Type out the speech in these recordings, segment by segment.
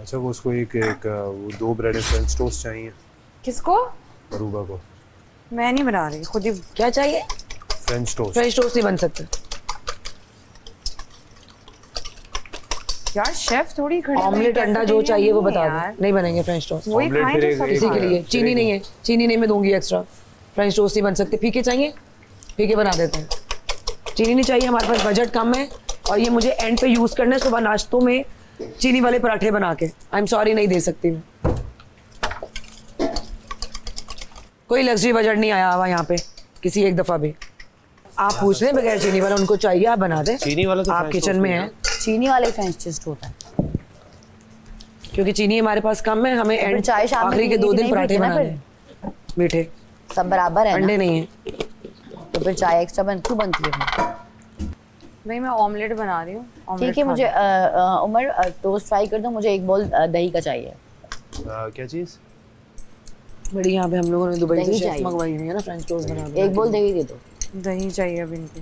अच्छा वो उसको एक एक वो दो ब्रेड एंड फ्रेंच टोस्ट चाहिए। किसको? अरूबा को। मैं नहीं बना रही खुद ही क्या चाहिए? फ्रेंच टोस्ट फ्रेंच टोस्ट नहीं बन सकते। यार शेफ थोड़ी खड़ी ऑमलेट अंडा जो चाहिए वो बता दो। नहीं बनेंगे फ्रेंच टोस्ट वही ऑमलेट खाएँ तो सब इसी के लिए। चीनी नहीं है। चीनी नहीं मैं दूँगी एक्स्ट्रा फ्रेंच टोस्ट नहीं बन सकते। फीके चाहिए? फीके बना देते हैं। चीनी नहीं चाहिए हमारे पास बजट कम है। और ये मुझे एंड पे यूज़ करना है सुबह नाश्तों में। चीनी वाले पराठे बना के। आई एम सॉरी नहीं दे सकती मैं। कोई लग्जरी बजट नहीं आया हुआ यहाँ पे किसी एक दफ़ा भी। आप पूछ लें बगैर चीनी वाला उनको चाहिए आप बना दें। चीनी वाला तो आप किचन में हैं। चीनी वाले फ्रेंच टोस्ट होता है। क्योंकि चीनी हमारे पास कम है हमें एंड चाय शाम आखिरी के दो दिन पराठे बनाने मीठे। सब बराबर है अंडे नहीं है। तो फिर चाय एक्स्ट्रा बन क्यों बनती है? भाई मैं ऑमलेट बना रही हूँ ठीक है मुझे उमर टोस्ट फ्राई कर दो मुझे एक बोल दही का चाहिए। क्या चीज़? बड़ी यहाँ पे हम लोगों ने दुबई से शेफ मंगवाई हुई है ना फ्रेंच टोस्ट बना के। एक बोल दही दे दो। दही चाहिए अब इनको।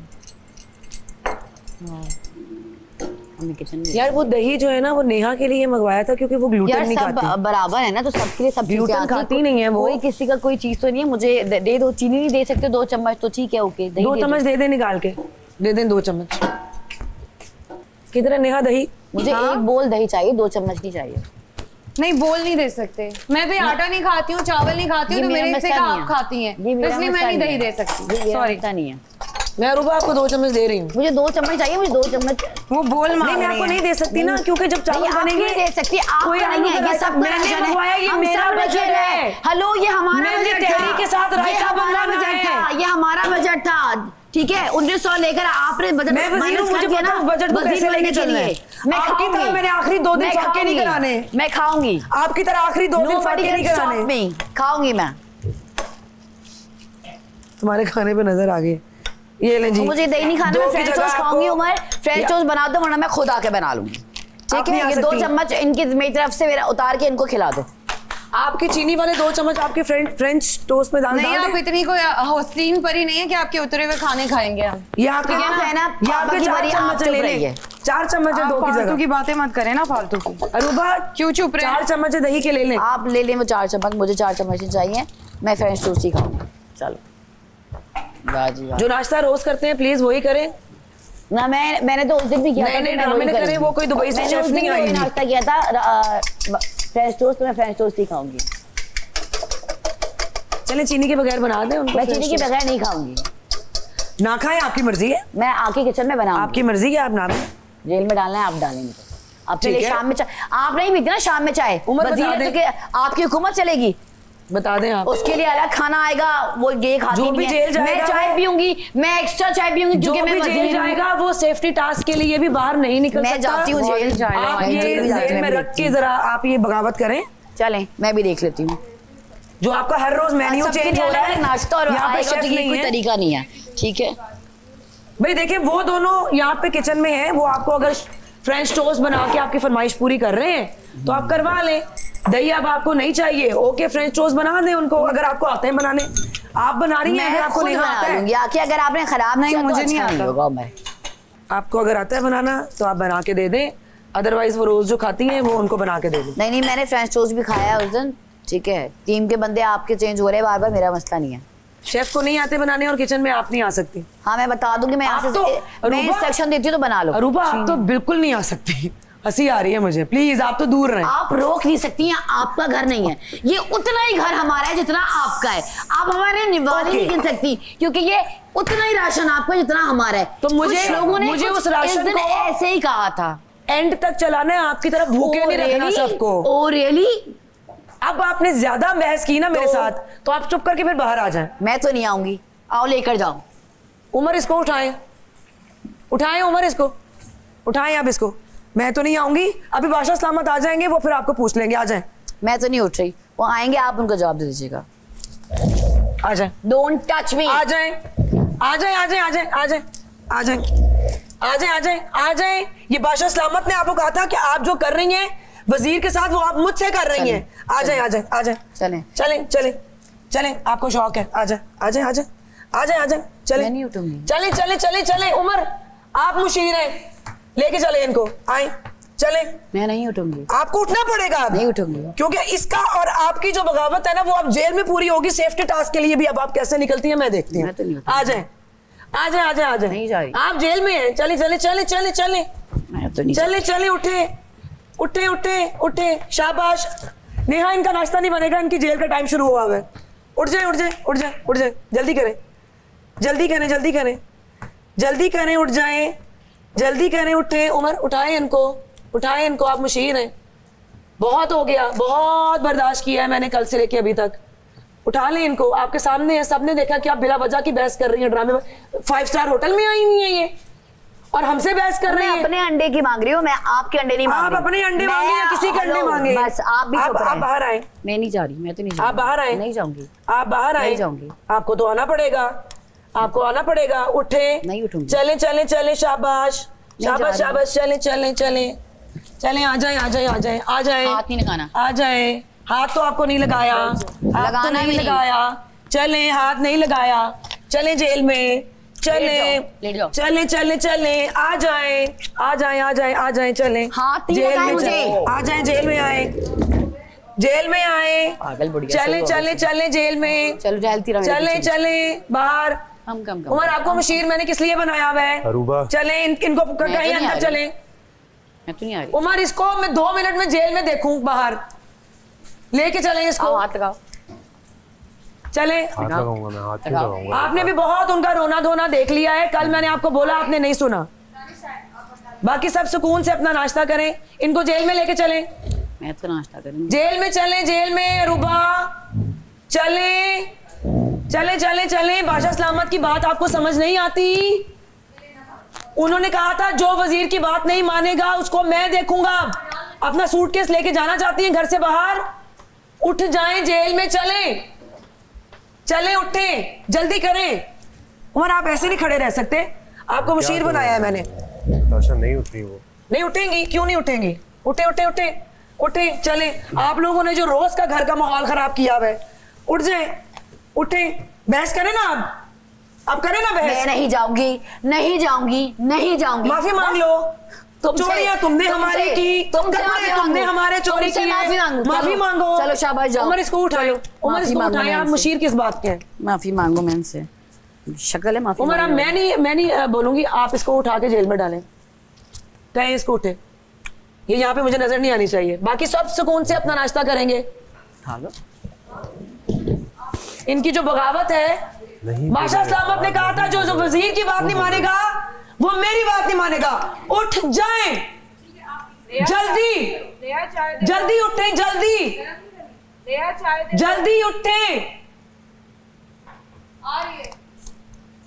हमें किचन में यार वो दही जो है ना वो नेहा के लिए मंगवाया था क्योंकि वो ग्लूटेन यार नहीं सब खाती। बराबर है ना तो सबके लिए सब हैं। खाती नहीं है वो। कोई किसी का कोई चीज़ तो नहीं है मुझे दे, दे दो चीनी नहीं दे सकते दो चम्मच तो ठीक है ओके दही दो। चम्मच दे दे निकाल के। दे दें दो चम्मच। है नेहा दही? मुझे हाँ? एक बोल दही चाहिए दो चम्मच नहीं चाहिए। नहीं बोल नहीं दे सकते। मैं भी आटा नहीं खाती हूँ चावल नहीं खाती हूँ तो मेरे से मसला आप खाती हैं? इसलिए मैं नहीं दही दे सकती। सॉरी नहीं है। मैं अरूबा आपको दो चम्मच दे रही हूँ। मुझे दो चम्मच चाहिए मुझे दो चम्मच। वो बोल मांग नहीं मैं आपको नहीं दे सकती ना क्योंकि जब चावल नहीं, बनेंगे नहीं दे सकती आप कोई का नहीं है ये सब मैंने मंगवाया ये मेरा बजट है। हेलो ये हमारा बजट तहरी था। के साथ रायता बनवाना बजट है। था ये हमारा बजट था। ठीक है उन्नीस सौ लेकर आपने बजट मैं वज़ीर मुझे पता बजट को कैसे लेके चलना है। मैं आपकी तरह मैंने आखिरी दो दिन फाके नहीं। कराने। मैं खाऊँगी। आपकी तरह आखिरी दो दिन फाके नहीं कराने. खाऊँगी मैं। तुम्हारे खाने पे नज़र आ गई। ये ले जी। मुझे दही नहीं खाना मैं फ्रेंच टोस्ट खाऊँगी उमर। फ्रेंच टोस्ट बना दो वरना मैं खुद आके बना लूँगी। ठीक है? ये दो चम्मच इनकी मेरी तरफ़ से मेरा उतार के इनको खिला दो। आपके चीनी वाले दो चम्मच आपके फ्रेंच फ्रेंच टोस्ट में डाल नहीं आप इतनी कोई हौसलीन परी नहीं है कि आपके उतरे हुए खाने खाएँगे हम ये आपके आप है ना, ये आपके चार चम्मच चुप ले रहिए। चार चम्मच दो की फालतू जगह। की बातें मत करें ना फालतू की। अरूबा क्यों चुप रहे? चार चम्मच दही के ले लें। आप ले लें वो चार चम्मच मुझे चार चम्मच चाहिए। मैं फ्रेंच टोस्ट ही खाऊँगी। चलो। जो नाश्ता रोज करते हैं प्लीज़ वही करें। ना मैं मैंने तो उस दिन भी किया नहीं, था नहीं, मैं ड्रामे वही न वो कोई दुबई से शेफ नहीं भी वही नाश्ता किया था फ्रेंच टोस्ट तो मैं फ्रेंच टोस्ट ही खाऊँगी। चले चीनी के बगैर बना दें उनको मैं चीनी के बगैर नहीं खाऊँगी। ना खाएँ आपकी मर्ज़ी है। मैं आके किचन में बनाऊँगी। आपकी मर्ज़ी है आप ना जेल में डालना है आप डालेंगे तो। आप चलिए शाम में चाय आप नहीं पीते ना शाम में चाय। उमर तो। आपकी हुकूमत चलेगी। बता दें आप। उसके लिए अलग खाना आएगा वो ये खाती जो भी जेल जाएगा मैं चाय पीऊँगी मैं एक्स्ट्रा चाय पीऊँगी जो मैं भी जेल जाएगा वो सेफ्टी टास्क के लिए भी बाहर नहीं निकल मैं जाती हूँ जेल आप ये जेल में रख के जरा आप ये बगावत करें। चलें मैं भी देख लेती हूँ। जो आपका हर रोज मेन्यू चेंज हो रहा है नाश्ता और यहाँ पे शेफ तो नहीं कोई तरीका नहीं है ठीक है? भाई देखिए वो दोनों यहाँ पे किचन में हैं वो आपको अगर फ्रेंच टोस्ट बना के आपकी फरमाइश पूरी कर रहे हैं तो आप करवा लें। दही अब आपको नहीं चाहिए। ओके फ्रेंच टोस्ट बना दें उनको अगर आपको आते हैं बनाने। आप बना रही हैं आपको नहीं आता है। लूँगी। आके अगर आपने खराब नहीं मुझे मुझे नहीं नहीं आता। आपको अगर आता है बनाना तो आप बना के दे दें। अदरवाइज़ वो रोज जो खाती हैं वो उनको बना के दे दें। नहीं नहीं मैंने फ्रेंच टोस्ट भी खाया है उस दिन। ठीक है। टीम के बंदे आपके चेंज हो रहे हैं बार बार मेरा मसला नहीं है। शेफ को नहीं आते बनाने और किचन में आप नहीं आ सकती। हाँ मैं बता दूँगी मैं यहाँ आप से तो- मैं इंस्ट्रक्शन देती हूँ तो बना लो। अरूबा आप तो बिल्कुल नहीं आ सकती। हँसी आ रही है मुझे। प्लीज़ आप तो दूर रहें। आप रोक नहीं सकती हैं आपका घर नहीं है। ये उतना ही घर हमारा है जितना आपका है। आप हमारे निवाले Okay. नहीं गिन सकती क्योंकि ये उतना ही राशन आपका जितना हमारा है। तो मुझे- लोगों ने मुझे उस राशन को- ऐसे ही कहा था। एंड तक चलाना है आपकी तरफ़ भूखे नहीं रखना सबको। ओ रियली अब आपने ज़्यादा बहस की ना मेरे तो- साथ तो आप चुप करके फिर बाहर आ जाए। मैं तो नहीं आऊँगी। आओ लेकर जाओ। उमर इसको उठाए। उठाए उमर इसको। उठाए आप इसको। मैं तो नहीं आऊँगी अभी बादशाह सलामत आ जाएँगे वो फिर आपको पूछ लेंगे आ जाएँ मैं तो नहीं उठ रही वो आएँगे आप उनको जवाब दे दीजिएगा आ जाएँ डोंट टच मी आ जाएँ आ जाएँ आ जाएँ आ जाएँ आ जाएँ आ जाएँ आ जाएँ आ जाएँ आ जाएँ ये बादशाह सलामत ने आपको कहा था कि आप जो कर रही हैं वज़ीर के साथ वो आप मुझसे कर रही हैं आ जाए आ जाए आ जाए चले चले चले चले आपको शौक है आ जाए आ जाए आ जाए आ जाए आ जाए चले चलें चलें चलें चलें उमर आप मुशीर हैं लेके चले इनको। आए चले। मैं नहीं उठूँगी। आपको उठना पड़ेगा नहीं उठूँगी। क्योंकि इसका और आपकी जो बगावत है ना वो अब जेल में पूरी होगी। सेफ्टी टास्क के लिए भी अब आप कैसे निकलती हैं मैं देखती मैं तो हूँ आ जाए। आ जाए आ जाए आ जाए। नहीं जा रही। आप जेल में हैं। चले चले चले चले चले। तो नहीं चले चले उठे। उठे उठे उठे। शाबाश। नेहा इनका नाश्ता नहीं बनेगा। इनकी जेल का टाइम शुरू हुआ है। उठ जाए उठ जाए उठ जाए उठ जाए। जल्दी करें। जल्दी करें जल्दी करें। जल्दी करें उठ जाएँ। जल्दी करें उठे उमर उठाए इनको उठाए इनको आप मुशीर हैं। बहुत हो गया बहुत बर्दाश्त किया है मैंने कल से लेके अभी तक। उठा लें इनको आपके सामने है सबने देखा कि आप बिला वजह की बहस कर रही हैं ड्रामे में। फाइव स्टार होटल में आई हुई है ये। और हमसे बहस कर रहे हैं। अपने अंडे की मांग रही हूँ मैं आपके अंडे नहीं मांग आप रही। अपने अंडे मांगे या किसी के अंडे मांगे? बस आप भी आप, आप बाहर आए। मैं नहीं जा रही मैं तो नहीं आप बाहर आए। नहीं जाऊँगी। आप बाहर आए। जाऊँगी। आपको तो आना पड़ेगा। आपको आना पड़ेगा उठे। नहीं उठूँगी। चले चले चले शाबाश। शाबाश शाबाश। चले चले चले। चले आ जाए आ जाए आ जाए आ जाए। हाथ नहीं लगाना। आ जाए। हाथ तो आपको नहीं लगाया। हाथ तो नहीं। लगाया। चले हाथ नहीं लगाया। चले जेल में। चले। चले चले चले। आ जाए आ जाए आ जाए आ जाए चले। हाथ जेल में चले। आ जाए जेल में आए। जेल में आए। चले चले चले जेल में। चलो चले चले। बाहर। कम कम कम उमर आपको मशीर मैंने किस लिए बनाया हुआ है? अरूबा। चले इन, इनको तो कहीं अंदर चले। मैं तो नहीं आ रही। उमर इसको मैं दो मिनट में जेल में देखूँ बाहर। लेके चले इसको। हाथ लगाओ। चले। हाथ लगाऊँगा मैं हाथ क्यों लगाओ। लगाऊँगा? आपने भी बहुत उनका रोना धोना देख लिया है। कल मैंने आपको बोला आपने नहीं सुना। बाकी सब सुकून से अपना नाश्ता करें। इनको जेल में लेके चलें। मैं तो नाश्ता करूँगी। जेल में चले जेल में रुबा चले। चले चले चले बादशाह सलामत की बात आपको समझ नहीं आती? उन्होंने कहा था जो वज़ीर की बात नहीं मानेगा उसको मैं देखूँगा। अपना सूटकेस लेके जाना चाहती हैं घर से बाहर? उठ जाएँ जेल में चले। चले उठे जल्दी करें। उमर आप ऐसे नहीं खड़े रह सकते आपको मुशीर बनाया है मैंने। नहीं उठ वो। नहीं उठेंगी? क्यों नहीं उठेंगी? उठे उठे उठे। उठे चले। आप लोगों ने जो रोज का घर का माहौल खराब किया हुआ है उठ जाए। उठे बहस करें ना आप। अब करें ना बहस। मैं नहीं जाऊँगी नहीं जाऊँगी नहीं जाऊँगी। माफ़ी मांग लो। तुमसे- चोरियाँ तुमने हमारी की तुमसे कपड़े माफ़ी तुमने। हमारे चोरी की माफ़ी मांगू। माफ़ी मांगो। चलो, शाबाश जाओ। उमर इसको उठाओ उमर इसको उठाए आप मुशीर किस बात के हैं? माफ़ी मांगो मैं इनसे। शक्ल है माफ़ी उमर मैं नहीं मैं नहीं बोलूँगी आप इसको उठा के जेल में डालें। कहें इसको उठे। ये यहाँ पे मुझे नज़र नहीं आनी चाहिए। बाकी सब सुकून से अपना नाश्ता करेंगे। वाली। इनकी जो बगावत है नहीं बादशाह सलामत ने कहा था जो जो वज़ीर की बात नहीं मानेगा वो मेरी बात नहीं मानेगा। उठ जाए। जल्दी। जल्दी उठे जल्दी। जल्दी उठे।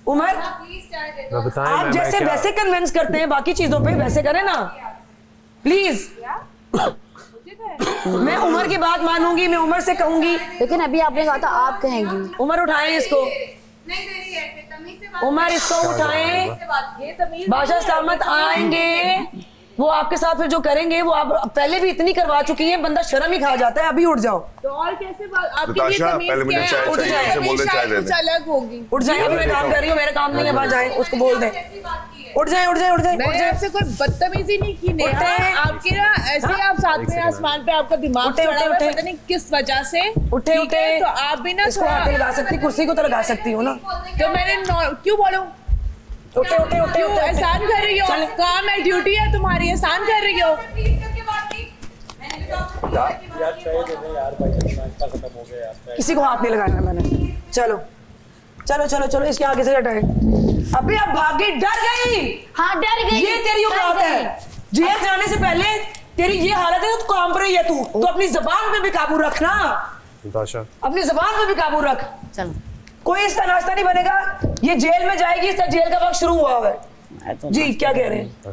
उमर आप जैसे वैसे कन्विंस करते हैं बाकी चीज़ों पे वैसे करें ना। प्लीज़ मैं उमर की बात मानूँगी मैं उमर से कहूँगी। लेकिन अभी आपने कहा था आप कहेंगी। उमर उठाए इसको। उमर इसको उठाए। बादशाह सलामत आएँगे। वो आपके साथ फिर जो करेंगे वो आप पहले भी इतनी करवा चुकी हैं बंदा शर्म ही खा जाता है अभी उठ जाओ। तो और कैसे बात आपके लिए तमीज क्या है? उठ उठ जाए। अलग होगी। उठ जाए अभी मैं काम कर रही हूँ मेरा काम नहीं है बाहर जाए उसको बोल दे। उठ जाए उठ जाए उठ जाए। उठ मैंने जाए। आपसे कोई बदतमीजी नहीं की नेहा। आपके ना ऐसे ही। आप साथ में आसमान पे आपका दिमाग उठे, उठे, उठे। पता नहीं किस वजह से। उठे उठे। तो आप भी ना इसको हाथ लगा सकती कुर्सी को तो लगा सकती हूँ ना। तो मैंने क्यों बोलूँ? उठे उठे उठे एहसान कर रही हो? काम है ड्यूटी है तुम्हारी एहसान कर रही हो? किसी को हाथ नहीं लगाना मैंने। चलो। चलो चलो चलो इसके आगे से हटाए। अभी अब भागी डर गई। हाँ डर गई। ये तेरी औकात। है। जेल जाने से पहले तेरी ये हालत है तो काँप रही है तू। तो अपनी जबान पे भी काबू रखना दाशा अपनी जबान पे भी काबू रख। चलो। कोई इसका नाश्ता नहीं बनेगा। ये जेल में जाएगी इसका जेल का वक्त शुरू हुआ हुआ है तो जी क्या कह रहे हैं?